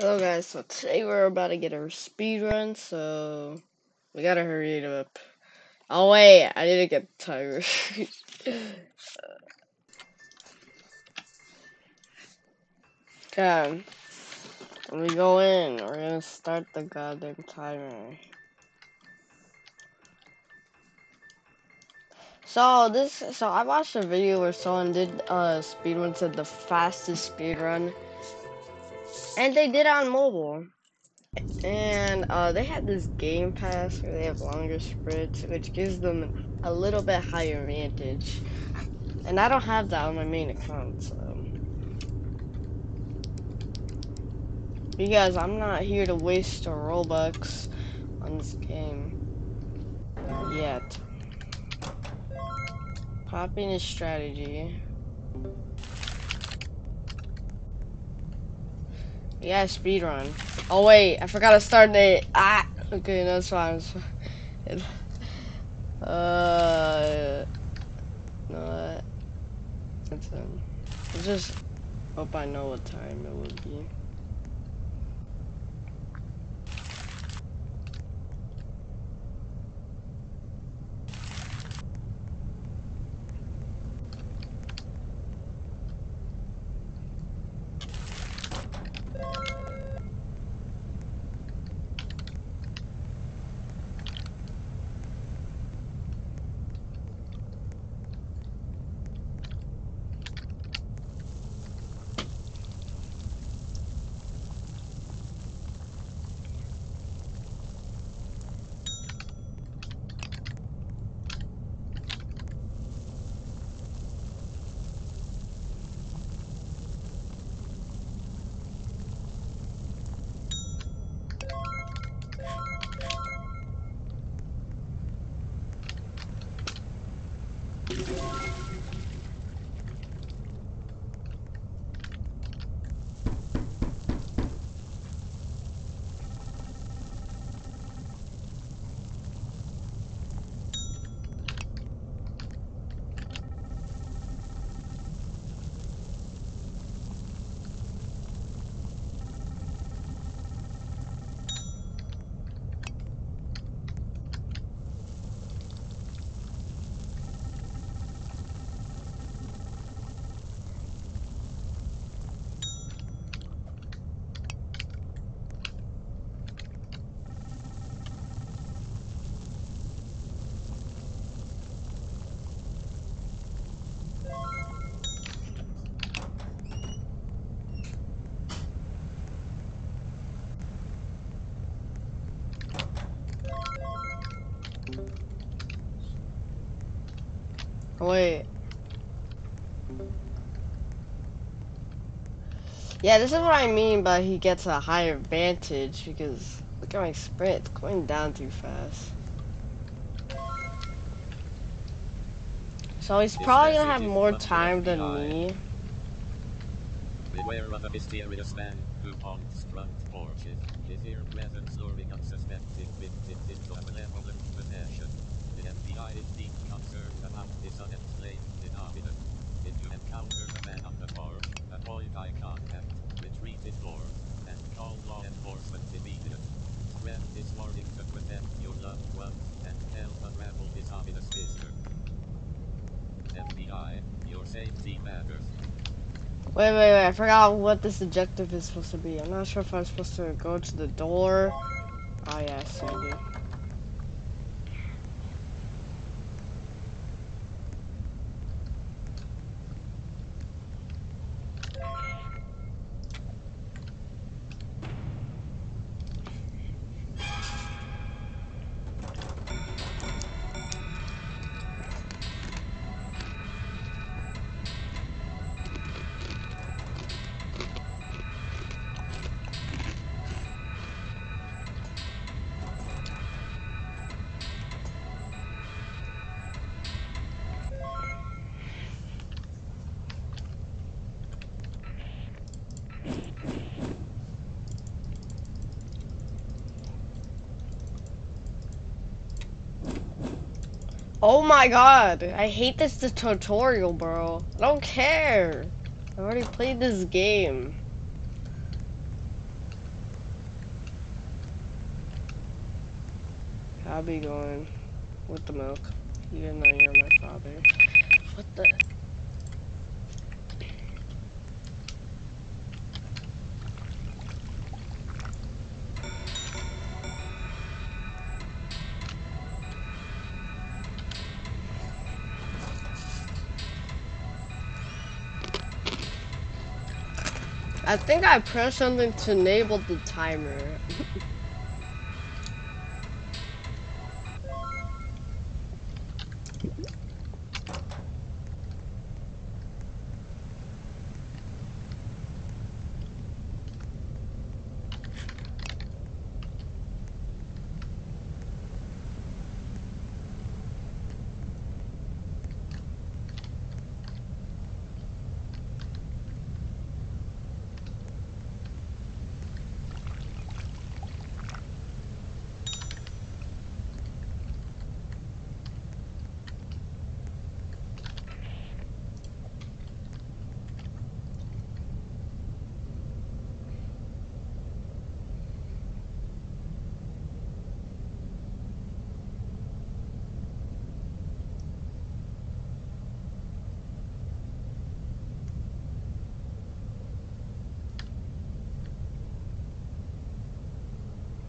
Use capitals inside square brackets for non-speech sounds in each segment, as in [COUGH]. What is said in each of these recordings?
Hello guys, so today we're about to get a speed run, so we gotta hurry it up. Oh wait, I need to get the tired. [LAUGHS] okay, when we go in, we're gonna start the goddamn timer. So this, so I watched a video where someone did a uh speedrun said the fastest speedrun, and they did on mobile. And uh, they had this game pass where they have longer sprints, which gives them a little bit higher advantage. And I don't have that on my main account, so. Because I'm not here to waste a Robux on this game. Yet. Popping is strategy. Yeah, speed run. Oh wait, I forgot to start it. Ah, okay, that's fine. Uh, no, that's um, just hope I know what time it would be. Wait. Yeah, this is what I mean by he gets a higher advantage because look at my sprint, it's going down too fast. So he's probably gonna have more time than me. Beware of a mysterious man who haunts front porches. His ear presence luring victims into a possession. The FBI is deep concerned about this unexplained phenomenon. If you encounter the man on the porch, avoid eye contact, retreat indoors, and call law enforcement immediately. Spread this warning to protect your loved ones and help unravel this ominous mystery. FBI, your safety matters. Wait, wait, wait, I forgot what this objective is supposed to be. I'm not sure if I'm supposed to go to the door. Ah, oh yes. Oh my god. I hate this tutorial, bro. I don't care. I already played this game. I'll be going with the milk. You didn't know you're my father. What the? I think I pressed something to enable the timer. [LAUGHS]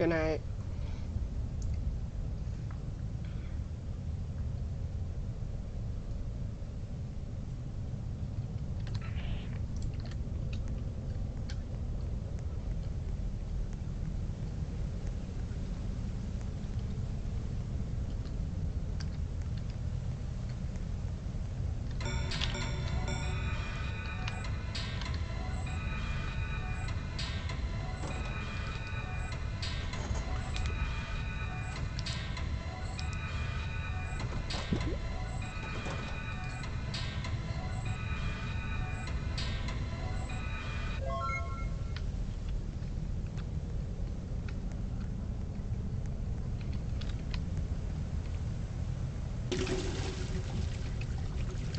Good night.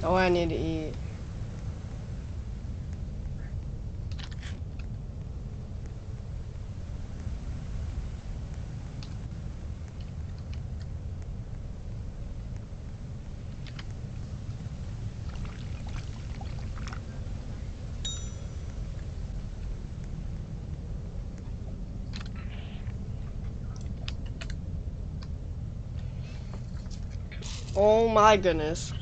Oh, I need to eat. Oh my goodness.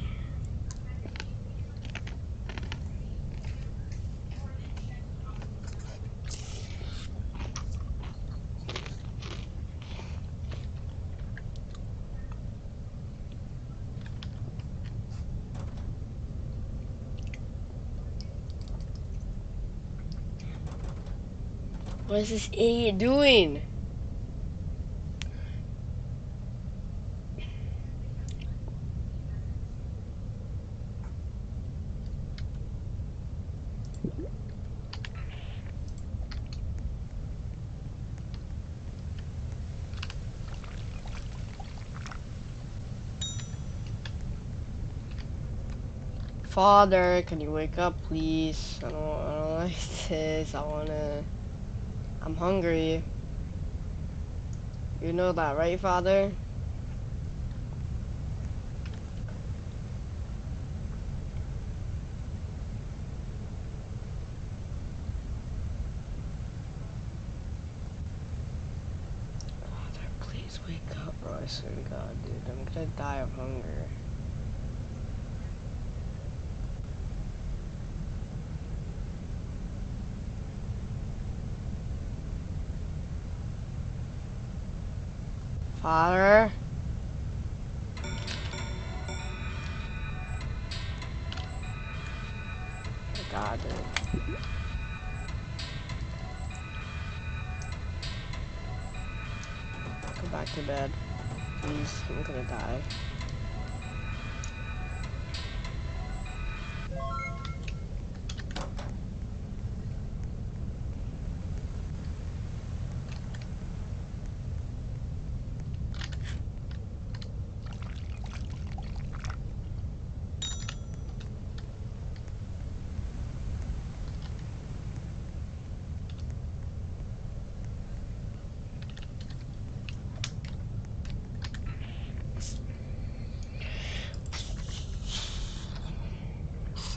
What is this idiot doing? Father, can you wake up, please? I don't, I don't like [LAUGHS] this. I wanna. I'm hungry. You know that, right, Father? Father, please wake up, bro. I swear to God, dude. I'm gonna die of hunger. Father? God, dude. Go back to bed. Please, I'm gonna die.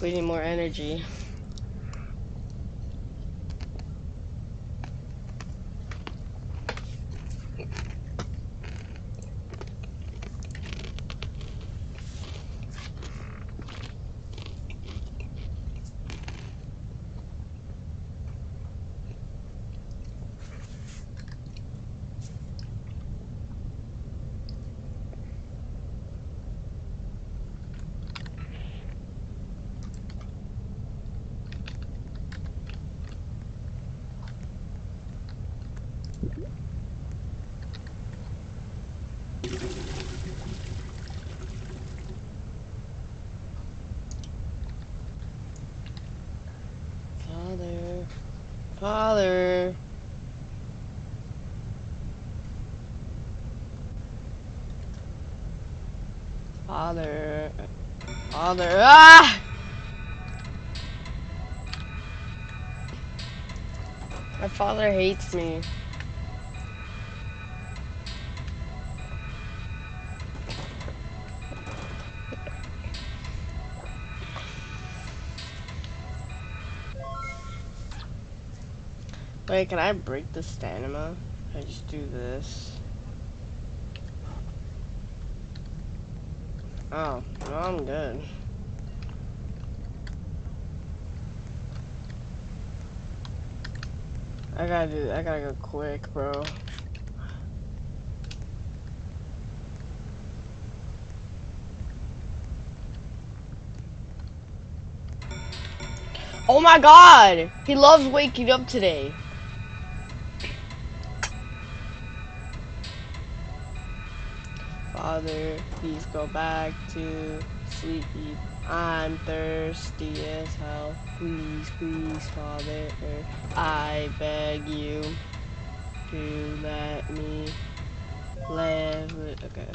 We need more energy. Father, father. Father, father. Ah! My father hates me. Wait, can I break the stamina? I just do this. Oh, no, I'm good. I gotta do, I gotta go quick, bro. Oh my god! He loves waking up today. Please go back to sleep. I'm thirsty as hell. Please, please, Father, I beg you to let me live. Okay,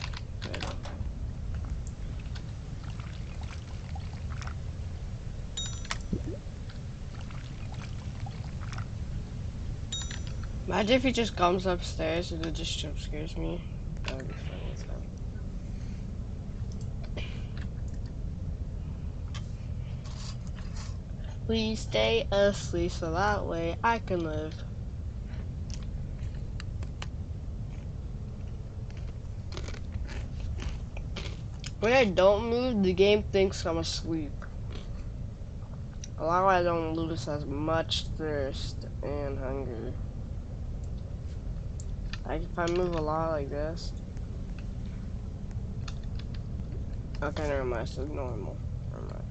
good. Imagine if he just comes upstairs and it just jump scares me. That would be funny as hell. Please stay asleep so that way I can live. When I don't move, the game thinks I'm asleep. A lot of I don't lose as much thirst and hunger. Like if I move a lot like this. Okay, never mind. It's normal. Never mind.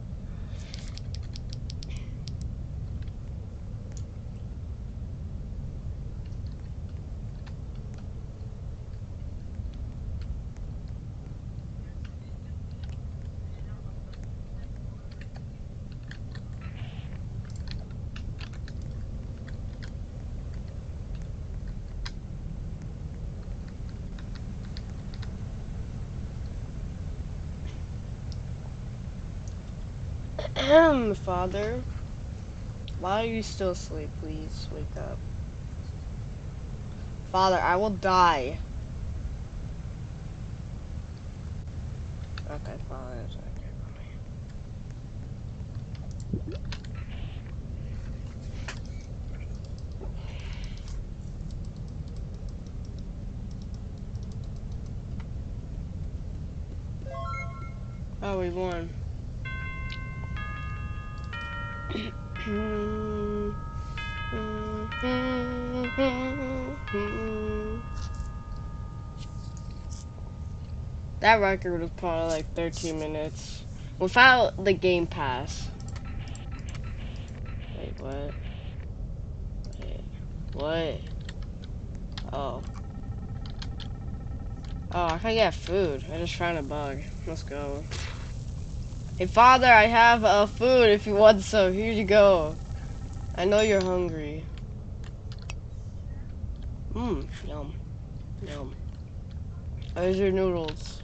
Ahem, father. Why are you still asleep? Please wake up. Father, I will die. Okay, father. okay. Oh, we won. That record was probably like 13 minutes without the game pass. Wait, what? Wait, what? Oh. Oh, I can get food. I just found a bug. Let's go. Hey, father, I have uh, food if you want some. Here you go. I know you're hungry. Mmm, yum. Yum. There's your noodles.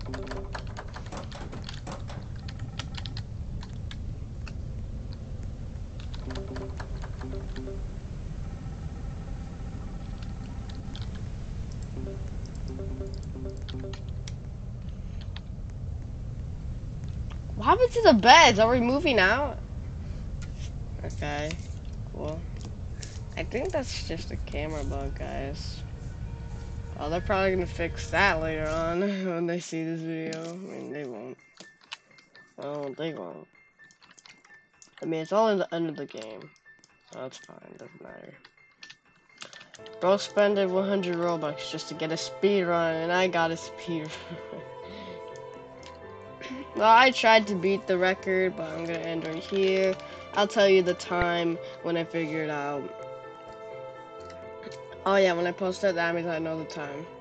What happened to the beds? Are we moving out? Okay, cool. I think that's just a camera bug, guys. Oh, they're probably gonna fix that later on [LAUGHS] when they see this video. I mean, they won't. Oh, they won't. I mean, it's all in the end of the game. So that's fine, doesn't matter. Bro spent 100 Robux just to get a speed run, and I got a speed run. [LAUGHS] well, I tried to beat the record, but I'm gonna end right here. I'll tell you the time when I figure it out. Oh yeah, when I post it, that means I know the time.